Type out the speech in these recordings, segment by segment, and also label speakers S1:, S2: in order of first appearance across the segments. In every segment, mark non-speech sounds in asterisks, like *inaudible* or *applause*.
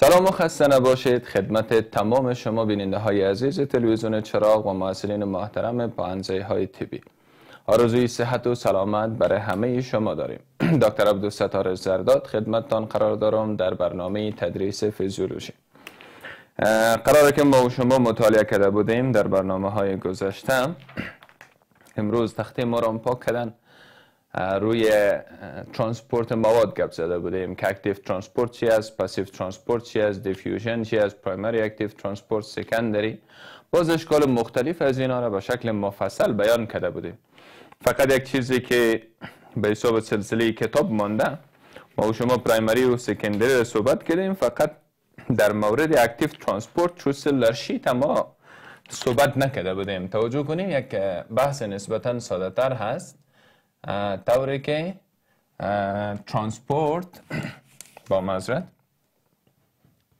S1: سلام و خسته نباشید. خدمت تمام شما بیننده های عزیز تلویزیون چراغ و معاصرین محترم پانزه های تیبی آرزوی صحت و سلامت برای همه شما داریم. *clears throat* دکتر عبدالستار زرداد خدمتتان قرار دارم در برنامه تدریس فیزیولوژی. قراره که ما و شما مطالعه کرده بودیم در برنامه های گذشته. *clears throat* امروز تخته ما را پاک کردن. روی transport مواد گپ زده بودیم. که active transport چی است passive transport چی است diffusion چی است primary active transport secondary باز اشکال مختلف از اینا را به شکل مفصل بیان کرده بودیم. فقط یک چیزی که به حساب سلسله کتاب مانده ما و شما primary و secondary را صحبت کردیم فقط در مورد active transport through cellular sheet ما صحبت نکرده بودیم. توجه کنیم یک بحث نسبتا ساده تر هست. طوری که transport با معذرت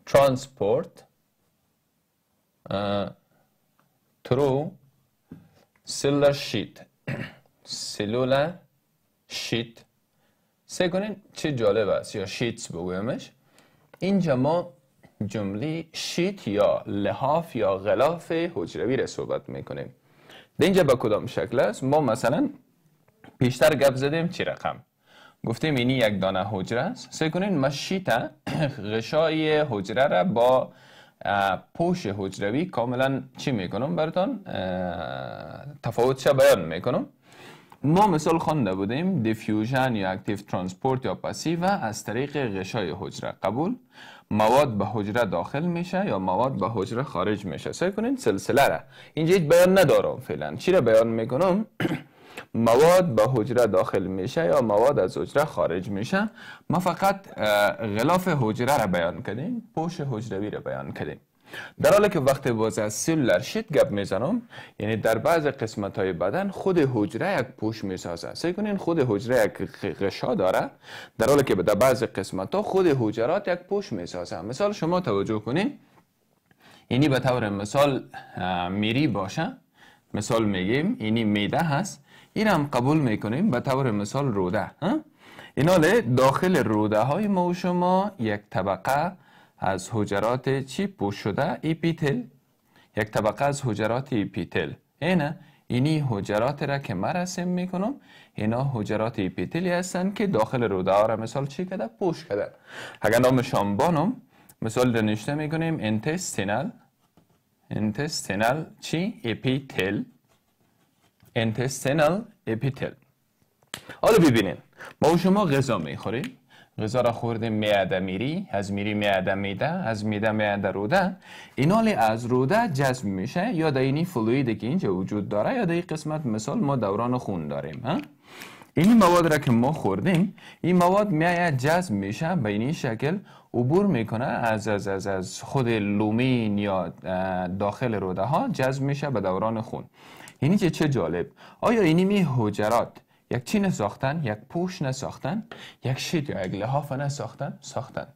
S1: transport through cellular sheet. cellular sheet. سی کنین چه جالب است یا sheets بگویمش. اینجا ما جمله sheet یا لحاف یا غلاف حجروی را صحبت می‌کنیم. اینجا به کدام شکل است؟ ما مثلا پیشتر گپ زدیم چی رقم؟ گفتیم اینی یک دانه حجره است. سی کنین ما sheet غشای حجره را با پوش حجروی کاملا چی می‌کنم براتون؟ تفاوتش بیان می‌کنم. ما مثال خوانده بودیم diffusion یا active transport یا passive از طریق غشای حجره. قبول؟ مواد به حجره داخل میشه یا مواد به حجره خارج میشه؟ سعی کنین سلسله را. اینجا بیان ندارم فعلا. چی را بیان می‌کنم؟ *clears throat* مواد به حجره داخل میشه یا مواد از حجره خارج میشه؟ ما فقط غلاف حجره را بیان کردیم پوش حجروی را بیان کردیم. در حالی که وقتی باز از سلولر شیت گپ می‌زنم یعنی در بعض قسمت های بدن خود حجره یک پوش می‌سازه سعی کنین خود حجره یک غشا داره در حالی که در بعض قسمت ها خود حجرات یک پوش می‌سازه مثال شما توجه کنین. اینی به طور مثال مری باشه. مثال میگیم اینی معده هست. این هم قبول می‌کنیم به طور مثال روده ایناله داخل روده های ما و شما یک طبقه از حجرات چی پوش شده؟ epithel. یک طبقه از حجرات epithel. اینه؟ اینی حجرات را که من رسم می‌کنم اینا حجرات epithel ی هستن که داخل روده ها را مثال چی کده پوش کده اگر نامشه بانم مثال نوشته می‌کنیم intestinal intestinal چی؟ epithel intestinal epithel حالا ببینین. ما شما غذا می‌خوریم. غذا را خورده میاده مری از مری میاده معده از معده میاده روده. اینالی از روده جذب میشه. یا در اینی fluid ی که اینجا وجود داره یا در این قسمت مثال ما دوران خون داریم ها؟ این مواد را که ما خوردیم این مواد میآید جذب میشه به این شکل عبور می‌کنه از از از از خود lumen یا داخل روده ها جذب میشه به دوران خون. اینی چه چه جالب. آیا اینی می حجرات یک چی نساختن؟ یک پوش نساختن؟ یک sheet یا یک لحاف نساختن؟ ساختن.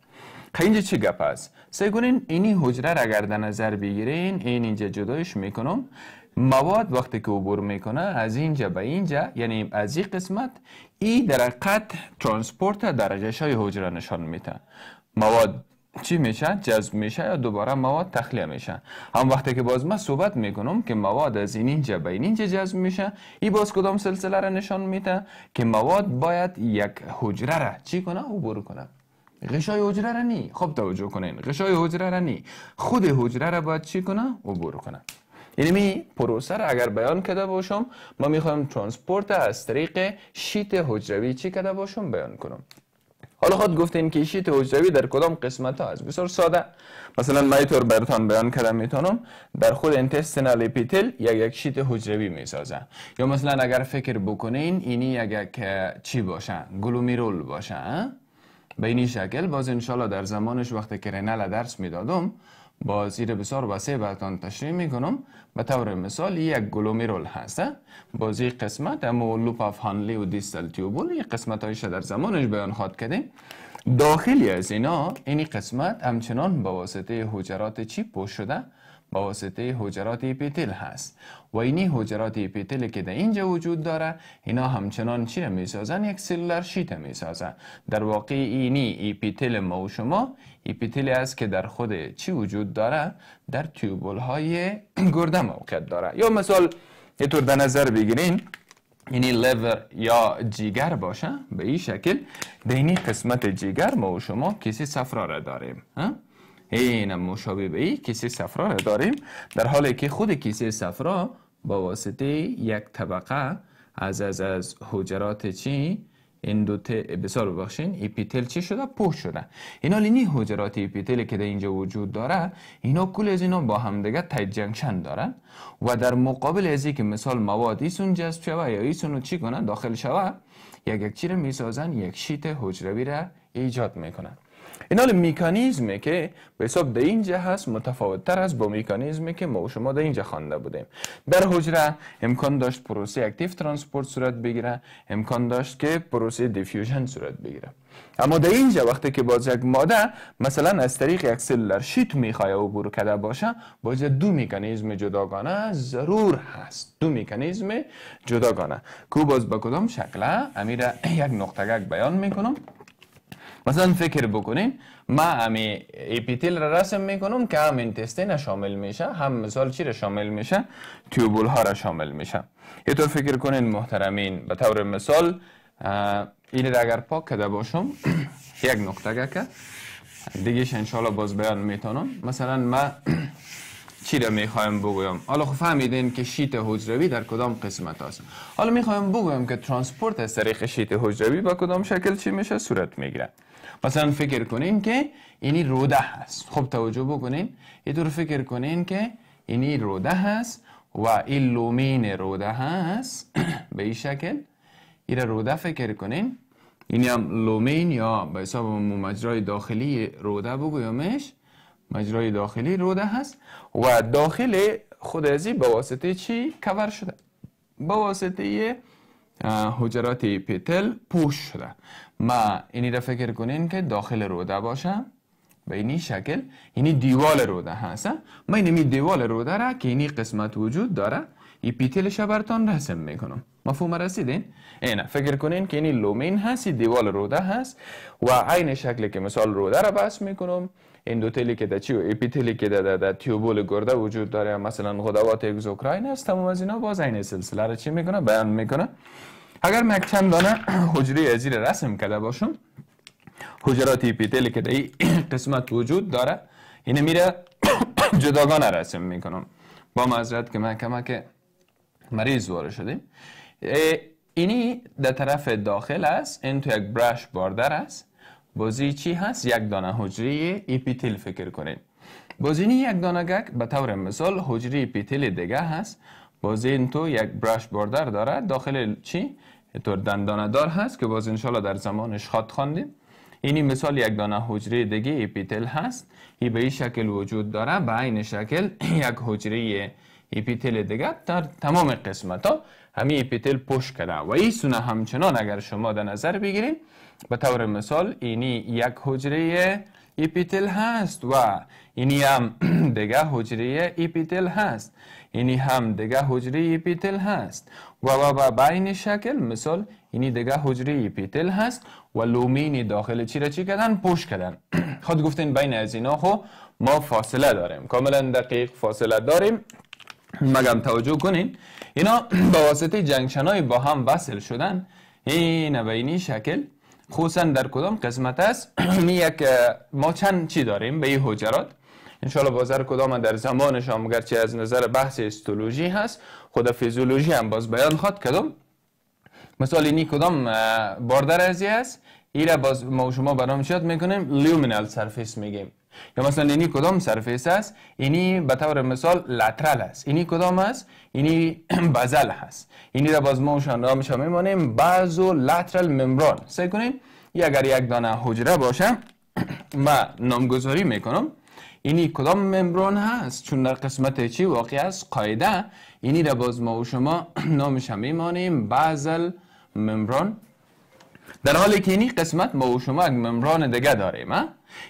S1: خب اینجا چه گپ است؟ سی کنین اینی حجره را اگر در نظر بگیرین این اینجا جدایش می‌کنم. مواد وقتی که عبور می‌کنه از اینجا به اینجا یعنی از این قسمت ای در حقیقت ترانسپورت در غشای حجره نشان میده. مواد چی میشه؟ جذب میشه یا دوباره مواد تخلیه میشه؟ هم وقتی که باز من صحبت می‌کنم که مواد از این اینجا به این اینجا جذب میشه این باز کدام سلسله را نشان میده که مواد باید یک حجره را چی کنه؟ عبور کنه. غشای حجره را نی. خب توجه کنین. غشای حجره را نی. خود حجره را باید چی کنه؟ عبور کنه. یعنی می پروسه را اگر بیان کرده باشم ما می‌خوایم transport از طریق sheet حجروی چی کرده باشم؟ بیان کنم. حالا خود گفتین که sheet حجروی در کدام قسمت ها است؟ بسیار ساده. مثلا من طور بیان کردم می‌تونم. در خود intestinal epithel یک یک sheet حجروی می‌سازه. یا مثلا اگر فکر بکنین اینی یک یک چی باشه؟ glomerule باشه به این شکل. باز انشالله در زمانش وقتی که renal درس می‌دادم با زیر بسیار وسیع براتان تشریح می‌کنم. به طور مثال یک glomerule هست. بازی قسمت اما loop of Henle و distal tubule یک قسمت هایش در زمانش بیان خواد کردیم. داخلی از اینا این قسمت همچنان با واسطه حجرات چی پوش شده؟ با واسطه حجرات اپیتل هست. و اینی حجرات اپیتل که در اینجا وجود داره اینا همچنان چی می سازن یک سلولر شیت می سازن در واقع اینی اپیتل ما و شما اپیتلی است که در خود چی وجود داره؟ در تیوبول های *clears throat* گرده موقعیت داره. یا مثال یه طور در نظر بگیرین اینی لیور یا جیگر باشه به این شکل. در اینی قسمت جیگر ما و شما کسی صفرا را داریم این مشابه به این کیسه صفرا را داریم. در حالی که خود کیسه صفرا با واسطه یک طبقه از از از حجرات چی؟ این دو بسیار ببخشین اپیتل چی شده؟ پوش شده. اینا لینی حجرات اپیتل که در اینجا وجود داره اینا کل از اینا با هم دیگه tight دارن و در مقابل از که مثال مواد ایسون جذب شوه یا ایسون چی کنن؟ داخل شوه یک یک چی می‌سازن یک sheet حجروی را ایجاد می‌کنن. این حال میکانیزمی که به حساب در اینجا هست متفاوت تر است با میکانیزمی که ما شما در اینجا خوانده بودیم. در حجره امکان داشت پروسه active transport صورت بگیره امکان داشت که پروسه diffusion صورت بگیره. اما در اینجا وقتی که باز یک ماده مثلا از طریق یک cellular sheet می‌خواه عبور کرده باشه باز دو میکانیزم جداگانه ضرور هست. دو میکانیزم جداگانه. کو باز به کدام شکله امیر یک نقطه بیان می‌کنم. مثلا فکر بکنین ما امی اپیتیل را رسم می‌کنم که هم انتستین شامل میشه هم مثال چی را شامل میشه؟ تیوبول ها را شامل میشه. یه طور فکر کنین محترمین به طور مثال این را اگر پاک کده باشم *clears throat* یک نقطه که دیگه انشالله باز بیان می‌تونم. مثلا ما *clears throat* چی را می‌خوایم بگویم؟ حالا خب فهمیدین که شیت حجروی در کدام قسمت هست. حالا می‌خوایم بگویم که transport از طریق sheet حجروی با کدام شکل چی میشه؟ صورت می‌گیره. مثلا فکر کنین که اینی روده هست. خب توجه بکنین. یه طور فکر کنین که اینی روده هست و این lumen روده هست. *clears throat* به این شکل این روده فکر کنین. اینی هم lumen یا به حساب مجرای داخلی روده بگویمش. مجرای داخلی روده هست. و داخل خود ازی به واسطه چی؟ پوش شده. به واسطه حجرات اپیتل پوش شده. ما اینی را فکر کنین که داخل روده باشه. به اینی شکل. اینی دیوال روده هست. ما اینمی دیوال روده را که اینی قسمت وجود داره ای پیتلش برتان رسم می‌کنم. مفهوم رسیدین؟ اینا فکر کنین که اینی lumen هست دیوال روده هست. و عین شکلی که مثال روده را بحث می‌کنم اندوتلی که در چی و اپیتلی که در در تیوبول گرده وجود داره مثلا غدوات اگزوکراین هست. تمام از اینا باز این سلسله را چی می‌کنه؟ بیان می‌کنه. اگر من چند دانه حجره ازیر رسم کرده باشم حجرات اپیتلی که در قسمت وجود داره اینه میره جداگانه رسم می‌کنم. با معذرت که من کمک مریض وارد شدیم. اینی در طرف داخل است این تو یک برش باردر است. بازی چی هست؟ یک دانه حجره اپیتل فکر کنید بازینی یک دانه گک به طور مثال حجره اپیتل دیگه هست. بازی این تو یک brush border داره. داخل چی؟ طور دندانه دار هست که باز انشالله در زمانش خواهد خواندیم. اینی مثال یک دانه حجره دیگه اپیتل هست. این به این شکل وجود داره. به این شکل *clears throat* یک حجره اپیتل دیگه در تمام قسمت ها همین اپیتل پوش کرده. و این سونه همچنان اگر شما در نظر بگیرید به طور مثال اینی یک حجره اپیتل هست و اینی هم *clears throat* دیگه حجره اپیتل هست. اینی هم دیگه حجره اپیتل هست. و و به این شکل مثال اینی دیگه حجره اپیتل هست و lumen ی داخل چی را چی کردن؟ پوش کردن. *clears throat* خود گفتین بین از اینا خو ما فاصله داریم. کاملا دقیق فاصله داریم. مگم توجه کنین اینا *clears throat* با واسطه junction های با هم وصل شدن این به اینی شکل خصوصا در کدام قسمت است؟ *clears throat* یک ما چند چی داریم به این حجرات؟ انشالله بازر کدام در زمانش هم گرچه از نظر بحث استولوژی هست خود فیزیولوژی هم باز بیان خواد کدام مثال اینی کدام باردر ازی هست؟ ایره باز ما شما برام شد می‌کنیم لیومینال سرفیس میگیم. یا مثلا اینی کدام سرفیس است اینی به طور مثال لترال است اینی کدام است اینی *clears throat* بزل هست. اینی را باز ما را میشه میمانیم بازو لترال ممبران. سعی کنیم اگر یک دانه حجره باشه *clears throat* ما نامگذاری می‌کنم. اینی کدام ممبران هست؟ چون در قسمت چی واقع است؟ قاعده. اینی را باز ما و شما *clears throat* نامش هم میمانیم بازل ممبران. در حالی که اینی قسمت ما و شما یک ممبران دیگه داریم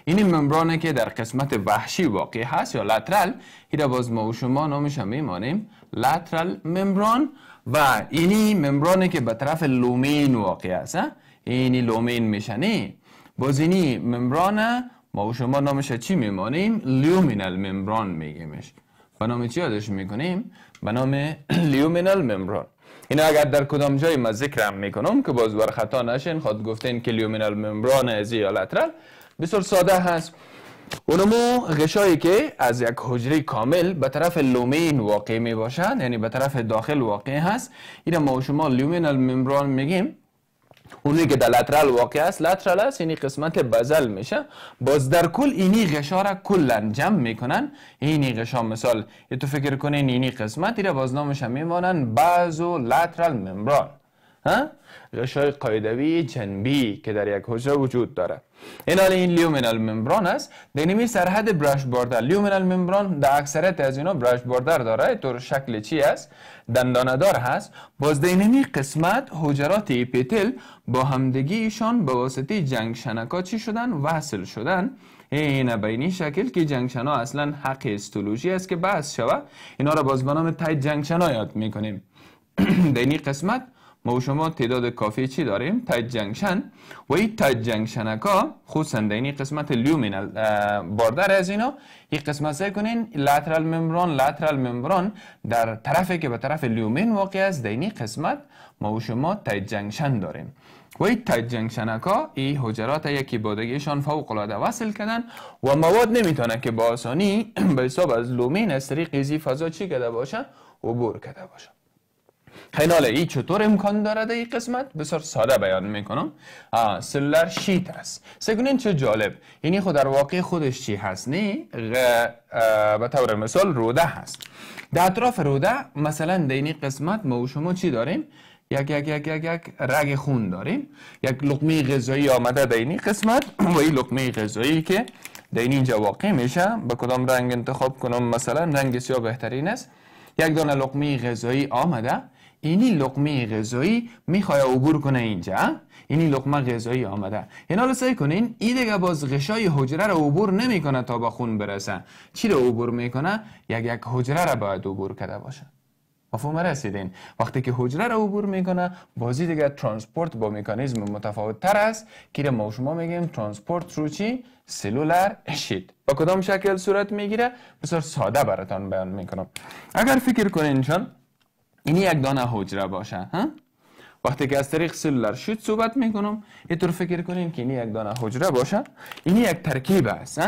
S1: این ممبرانه که در قسمت وحشی واقع هست یا لترال این باز ما و شما نامش هم میمانیم لترال ممبران. و اینی membrane ه که به طرف lumen واقع هست اینی lumen میشنی. باز اینی membrane ه ما و شما نامش چی میمانیم luminal membrane میگیمش. به نام چی یادش می‌کنیم؟ به نام *clears throat* luminal membrane. اینا اگر در کدام جای ما ذکرم می‌کنم که باز بر خطا نشین خود گفتین که luminal membrane از یا lateral بسیار ساده هست. اونمو غشایی که از یک حجره کامل به طرف lumen واقع می باشد یعنی به طرف داخل واقع هست. این ما شما luminal membrane میگیم. اونی که در lateral واقع است lateral است یعنی قسمت basal میشه. باز در کل اینی غشا را کلا جمع می‌کنن. اینی غشا مثال یه تو فکر کنین اینی قسمتی را باز نامش میمانن basolateral membrane. غشای قایدوی جنبی که در یک حجره وجود داره. این حال این luminal membrane است. دینمی سرحد brush border luminal membrane در اکثریت از اینا brush border داره. طور شکل چی است؟ دنداندار هست. باز دینمی قسمت حجرات اپیتل با همدگی ایشان به واسطه junction کا چی شدن؟ وصل شدن. این بینی شکل که junction ها اصلا حق هستولوژی است که بحث شود. اینا را باز به نام tight junction ها یاد می‌کنیم. *clears throat* دینی قسمت ما و شما تعداد کافی چی داریم؟ tight junction و این tight junction کا خصوصا در این قسمت luminal border از اینا یک قسمت سیل کنین lateral membrane lateral membrane در طرفی که به طرف لیومین واقع است در این قسمت ما و شما tight junction داریم. و این tight junction کا این حجرات یکی بادگیشان فوق العاده وصل کردن و مواد نمی‌تونه که با آسانی *clears throat* به حساب از lumen از طریق فضا چی کرده باشه؟ عبور کرده باشه. حالا این چطور امکان داره این قسمت؟ بسیار ساده بیان می‌کنم. cellular sheet است. سیل کنین چه جالب. اینی خود در واقع خودش چی هست؟ نی به طور مثال روده هست. در اطراف روده مثلا در این قسمت ما و شما چی داریم؟ یک یک یک یک یک رگ خون داریم. یک لقمه غذایی آمده در این قسمت. و این لقمه غذایی که در اینجا واقع میشه. به کدام رنگ انتخاب کنم؟ مثلا رنگ سیاه بهترین است. یک دانه لقمه غذایی آمده. اینی لقمه غذایی می‌خواد عبور کنه اینجا اینی لقمه غذایی آمده. این حالا سیل کنین این دیگه باز غشای حجره رو عبور نمی‌کنه تا با خون برسه. چی رو عبور می‌کنه؟ یک یک حجره رو باید عبور کرده باشه. مفهوم رسیدین؟ وقتی که حجره رو عبور می‌کنه بازی دیگه transport با مکانیزم متفاوت تر است. که ما شما میگیم transport رو چی؟ cellular sheet با کدام شکل صورت می‌گیره؟ بسیار ساده براتون بیان می‌کنم. اگر فکر کنین چون این یک دانه حجره باشه ها وقتی که از طریق سلولر شیت صحبت می‌کنم اینطور فکر کنین که این یک دانه حجره باشه این یک ترکیب است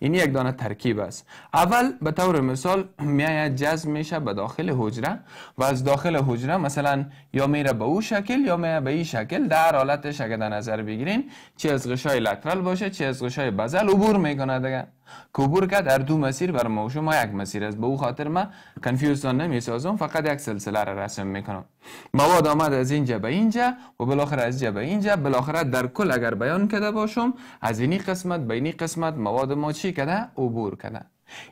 S1: این یک دانه ترکیب است اول به طور مثال میآید جذب میشه به داخل حجره و از داخل حجره مثلا یا میره به او شکل یا میره به این شکل در حالتش اگر در نظر بگیرین چه از غشای لترال باشه چه از غشای بزل عبور می‌کنه دیگه که عبور کرد در دو مسیر بر ما شما یک مسیر است به او خاطر ما confuse تان نمی‌سازم فقط یک سلسله را رسم می‌کنم مواد آمد از اینجا به اینجا و بالاخره از اینجا به اینجا بالاخره در کل اگر بیان کرده باشم از اینی قسمت به اینی قسمت مواد ما چی کرده عبور کرده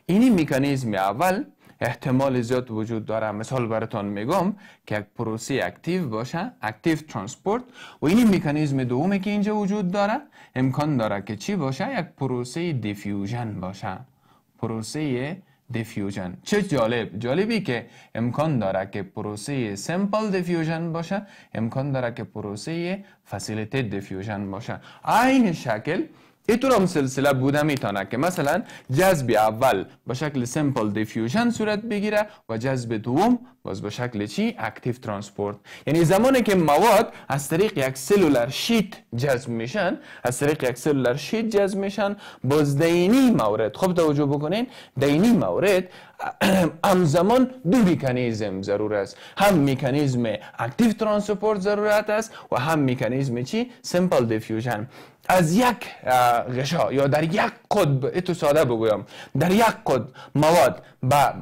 S1: اینی مکانیزم اول احتمال زیاد وجود داره. مثال براتون میگم که یک پروسه active باشه active transport و این مکانیزم دومی که اینجا وجود داره امکان داره که چی باشه؟ یک پروسه diffusion باشه. پروسه diffusion. چه جالب. جالبی که امکان داره که پروسه simple diffusion باشه امکان داره که پروسه facilitated diffusion باشه. این شکل اینطور هم سلسله بوده می‌تونه که مثلا جذب اول به شکل simple diffusion صورت بگیره و جذب دوم باز به شکل چی؟ active transport. یعنی زمانی که مواد از طریق یک cellular sheet جذب میشن از طریق یک cellular sheet جذب میشن باز د اینی مورد خب توجه بکنین د اینی مورد *clears throat* همزمان دو میکانیزم ضرور است. هم میکانیزم active transport ضرورت است و هم میکانیزم چی؟ simple diffusion. از یک غشا یا در یک قطب ایتو ساده بگویم در یک قطب مواد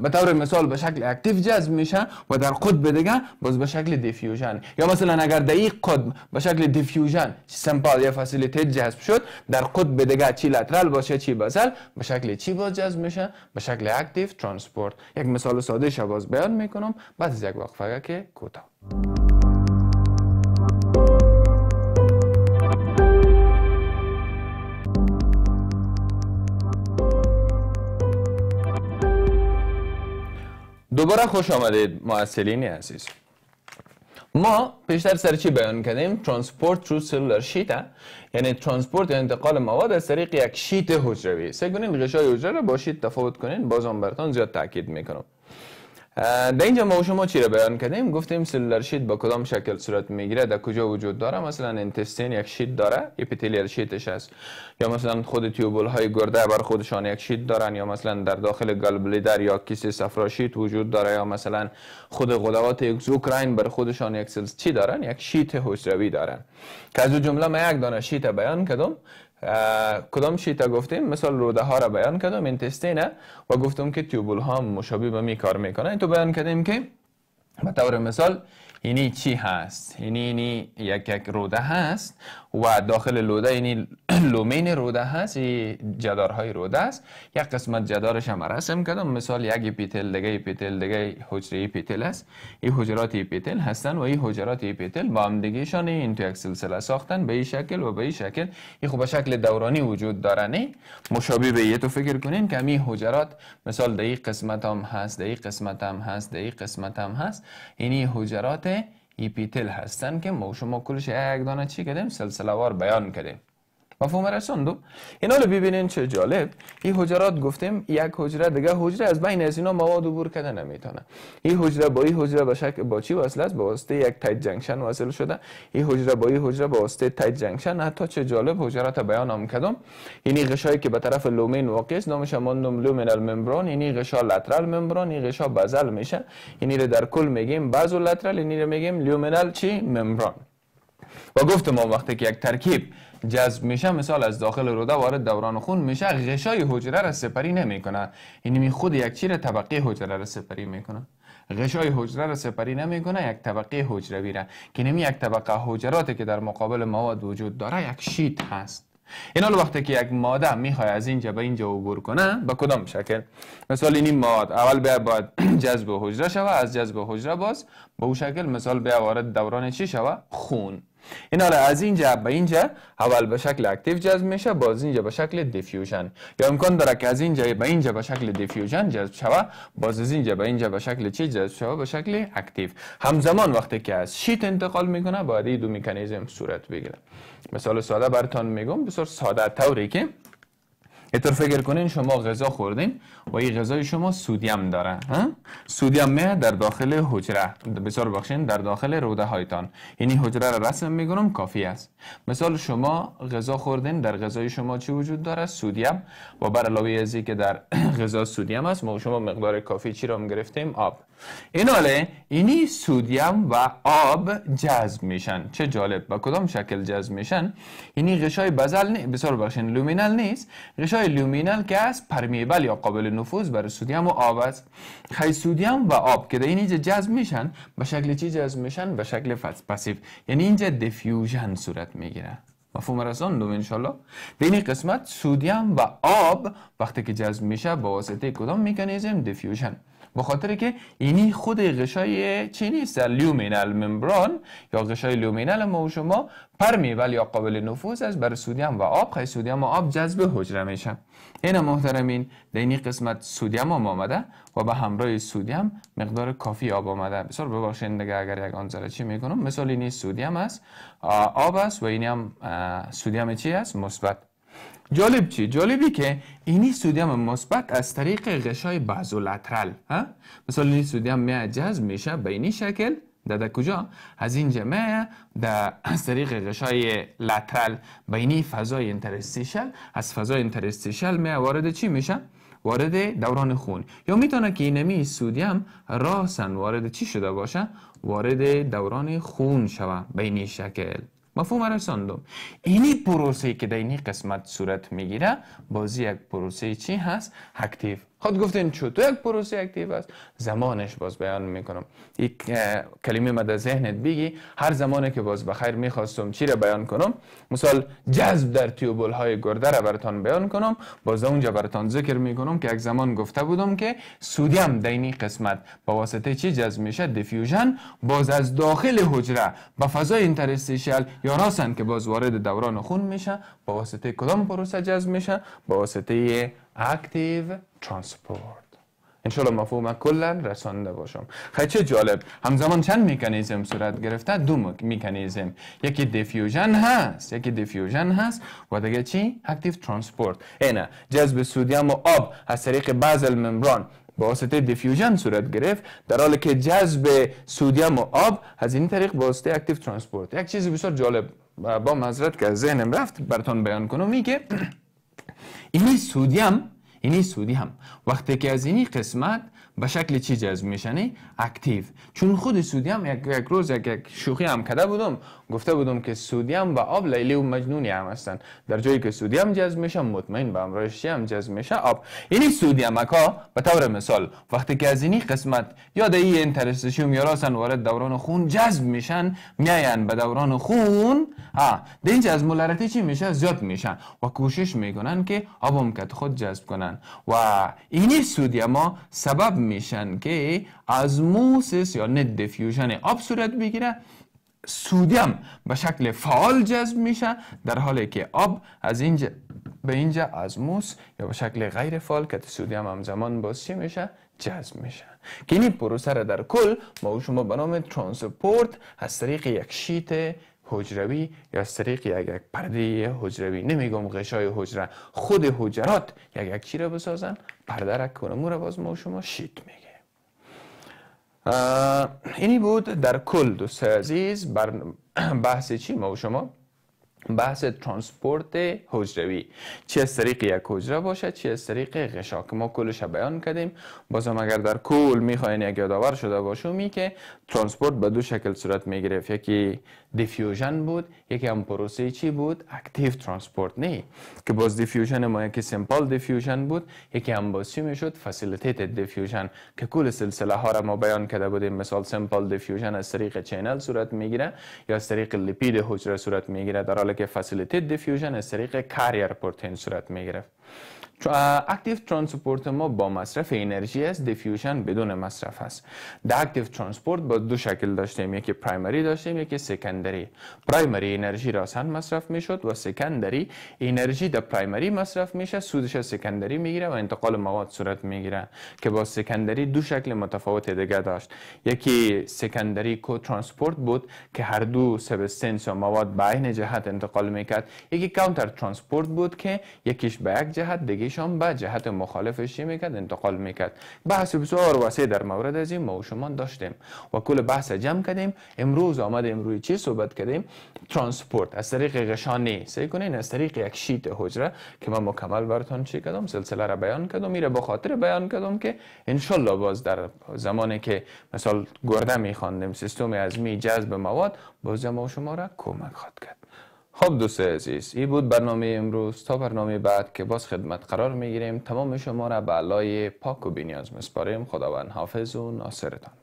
S1: به طور مثال به شکل active جذب میشه و در قطب دیگه باز به شکل diffusion. یا مثلا اگر در یک قطب به شکل diffusion simple یا facilitated جذب شد در قطب دیگه چی lateral باشه چی basal به شکل چی باز جذب میشه؟ به شکل active transport. یک مثال ساده شه باز بیان می‌کنم بعد از یک وقفه که کوتاه. دوباره خوش آمدید محصلین عزیز. ما پیشتر سر چی بیان کردیم؟ transport through cellular sheet یعنی transport یا انتقال مواد از طریق یک sheet حجروی. سعی کنین غشای حجره رو با sheet تفاوت کنین بازم براتون زیاد تاکید می‌کنم. در اینجا ما شما چی رو بیان کردیم؟ گفتیم cellular sheet با کدام شکل صورت می‌گیره؟ در کجا وجود داره؟ مثلا intestine یک sheet داره epithelial sheet ش هست. یا مثلا خود tubule های گرده بر خودشان یک sheet دارن یا مثلا در داخل gallbladder یا کیسه صفرا sheet وجود داره یا مثلا خود غدوات exocrine بر خودشان یک سلس چی دارن؟ یک sheet حجروی دارن. که از جمله ما یک دانه sheet بیان کردم. کدام sheet ا گفتیم؟ مثال روده ها را بیان کردم intestine ه و گفتم که tubule ها مشابه به امی کار می‌کنه ایتو بیان کردیم که به طور مثال اینی چی هست؟ اینی اینی یک یک روده هست. و داخل روده اینی lumen روده هست جدارهای روده است. یک قسمت جدارش هم رسم کردم. مثال یک اپیتل دیگه اپیتل دیگه حجره اپیتل است. این حجرات اپیتل هستن و این حجرات اپیتل با هم دیگهشان ایتو یک سلسله ساختن به این شکل و به این شکل. این خوب شکل دورانی وجود دارن. مشابه به ایتو فکر کنین که این حجرات مثال در قسمت هم هست در قسمت هم هست در قسمت هم هست. اینی حجرات اپیتل هستن که ما شما کلش یک دانه چی کردیم؟ سلسله وار بیان کردیم. مفهوم رساندم این حالا ببینین چه جالب. این حجرات گفتیم یک حجره دیگه حجره از بین از اینا مواد عبور کرده نمی‌تونه. این حجره با این حجره با شکل با چی وصل است با واسطه یک tight junction وصل شده. این حجره با این حجره با واسطه tight junction حتی چه جالب حجرات بیان هم کردم اینی غشایی که به طرف lumen واقع است نامش ماندیم luminal membrane. اینی غشا lateral membrane این غشا basal میشه. اینی رو در کل میگیم basolateral اینی رو میگیم luminal چی؟ membrane. و گفتم ما وقتی که یک ترکیب جذب میشه مثال از داخل روده وارد دوران خون میشه غشای حجره را سپری نمی‌کنه. این می خود یک چیر طبقه حجره را سپری می‌کنه. غشای حجره را سپری نمی‌کنه یک طبقه حجروی را. که نمی یک طبقه حجراتی که در مقابل مواد وجود داره یک sheet هست. این حال وقتی که یک ماده می‌خواد از اینجا به اینجا عبور کنه به کدام شکل؟ مثال این ماد. اول بیا باید *clears throat* جذب حجره شوه از جذب حجره باز. به او شکل مثال بیا وارد دوران چی شوه؟ خون. این حالا از اینجا به اینجا اول به شکل active جذب میشه باز اینجا به شکل diffusion. یا امکان داره که از اینجا به اینجا به شکل diffusion جذب شوه باز از اینجا به اینجا به شکل چی جذب شوه؟ به شکل active. همزمان وقتی که از sheet انتقال می‌کنه باید این دو مکانیزم صورت بگیره. مثال ساده براتون میگم بسیار ساده طوری که اینطور فکر کنین شما غذا خوردین و این غذای شما سودیم داره سودیم می در داخل حجره. بسیار ببخشین در داخل روده هایتان اینی حجره را رسم میکنم کافی است. مثال شما غذا خوردین در غذای شما چی وجود داره؟ سودیم و بر علاوه از که در *coughs* غذا سودیم است ما شما مقدار کافی چی را گرفتیم؟ آب. این حاله اینی سودیم و آب جذب میشن. چه جالب. با کدام شکل جذب میشن؟ اینی غشای basal نی بسیار ببخشین luminal نیست. غشای luminal که است permeable یا قابل نفوذ بر سودیم و آب است. خی سودیم و آب که در اینجا جذب میشن به شکل چی جذب میشن؟ به شکل passive یعنی اینجا diffusion صورت می‌گیره. مفهوم رساندم انشالله. در این قسمت سودیم و آب وقتی که جذب میشه با واسطه کدام میکانیزم diffusion؟ به خاطر که اینی خود غشای چی نیست؟ luminal membrane یا غشای luminal ما و شما permeable یا قابل نفوذ است. بر سودیم و آب خی سودیم و آب جذب حجره میشه. این محترمین در این قسمت سودیم هم آمده و به همراه سودیم مقدار کافی آب آمده. بسیار ببخشید دیگه اگر یک آنزره چی می‌کنم. مثال اینی سودیم است. آب است و اینی هم سودیم چی است؟ مثبت. جالب چی؟ جالبی که اینی سودیم مثبت از طریق غشای بازولاترال مثلا این سودیم می جذب میشه به اینی شکل. در کجا؟ از اینجا می در از طریق غشای لاترال به اینی فضای انترستیشل از فضای interstitial می وارد چی میشه؟ وارد دوران خون. یا می‌تونه که اینمی سودیم راسن وارد چی شده باشه؟ وارد دوران خون شوه به اینی شکل. مفهوم رساندم اینی پروسه که در اینی قسمت صورت می‌گیره بازی یک پروسه چی هست؟ active خود گفتین چطور یک پروسه active است. زمانش باز بیان می‌کنم. یک کلمه ما در ذهنت بگی. هر زمانی که باز بخیر می‌خواستم چی را بیان کنم؟ مثال جذب در tubule های گرده را براتان بیان کنم. باز اونجا براتان ذکر می‌کنم که یک زمان گفته بودم که سودیم این قسمت با واسطه چی جذب میشه؟ diffusion. باز از داخل حجره با فضای interstitial یا راسن که باز وارد دوران خون میشه با واسطه کدام پروسه جذب میشه؟ با واسطه active transport انشالله مفهوم. کلا رسانده باشم. خیلی چه جالب. همزمان چند میکانیزم صورت گرفته؟ دو میکانیزم. یکی diffusion هست یکی diffusion هست و دیگه چی؟ active transport. اینه جذب سودیم و آب از طریق basal membrane. با واسطه diffusion صورت گرفت. در حالی که جذب سودیم و آب از این طریق با واسطه active transport. یک چیز بسیار جالب. با معذرت که ذهنم رفت براتون بیان کنم. میگه *clears throat* اینی سودیم اینی سودیم. وقتی که از اینی قسمت به شکل چی جذب میشنی active. چون خود سودیم یک, یک روز یک, یک شوخی هم کده بودم گفته بودم که سودیم و آب لیلی و مجنونی هم هستن. در جایی که سودیم جذب میشه مطمئن به امرایشی هم جذب میشه آب. اینی سودیم اکا به طور مثال وقتی که از اینی قسمت یاد ای انترستشیوم یا راسن وارد دوران خون جذب میشن میاین به دوران خون ها دینج از مولارتی چی میشه؟ زیاد میشن. و کوشش می‌کنن که آبم که خود جذب کنن. و اینی سودیم سبب میشن که osmosis یا net diffusion آب صورت بگیره. سودیم به شکل فعال جذب میشه در حالی که آب از اینجا به اینجا osmosis یا به شکل غیر فعال که سودیم همزمان باز چی میشه؟ جذب میشه. که این پروسه را در کل ما شما به نام transport از طریق یک sheet حجروی یا از طریق یک پرده حجروی. نمیگم غشای حجره. خود حجرات یک چی را بسازن؟ پرده را کنمو را باز ما شما sheet میگه. اینی بود در کل دوست عزیز. بر بحث چی ما شما؟ بحث transport حجروی. چه از طریق یک حجره باشه چه از طریق غشا که ما کلش بیان کردیم. بازم اگر در کل می‌خواین یک یادآور شده باشومی که transport به دو شکل صورت می‌گرفت. یکی diffusion بود یکی هم پروسه چی بود؟ active transport. نه که باز diffusion ما یکی simple diffusion بود یکی هم باز چی می‌شد facilitated diffusion که کل سلسله ها را ما بیان کرده بودیم. مثال simple diffusion از طریق channel صورت می‌گیره یا از طریق لیپید حجره صورت می‌گیره در حالی که facilitated diffusion از طریق carrier protein صورت می‌گیره active transport ما با مصرف انرژی است diffusion بدون مصرف است. در active transport با دو شکل داشتیم یکی primary داشتیم یکی secondary primary انرژی راسن مصرف می‌شد و secondary انرژی در primary مصرف میشه سودش secondary می‌گیره و انتقال مواد صورت می‌گیره که با secondary دو شکل متفاوت دیگه داشت. یکی secondary co-transport بود که هر دو substance یا مواد به عین جهت انتقال می‌کرد. یکی counter transport بود که یکیش به یک جهت دیگه ایشان به جهت مخالفش می‌کرد؟ انتقال می‌کرد. بحث بسیار وسیع در مورد از این ما و شما داشتیم و کل بحث جمع کردیم. امروز آمدیم روی چی صحبت کردیم؟ ترانسپورت. از طریق غشانی. سعی کنین از طریق یک شیت حجره که من مکمل براتون چی کردم؟ سلسله را بیان کردم. میره با خاطر بیان کردم که انشالله باز در زمانی که مثال گرده میخواندیم سیستم ازمی جذب مواد باز ما شما را کمک خواهد کرد. خب دوست عزیز این بود برنامه امروز تا برنامه بعد که باز خدمت قرار می‌گیریم. تمام شما را به علای پاک و بینیاز مسپاریم خداوند حافظ و ناصرتان.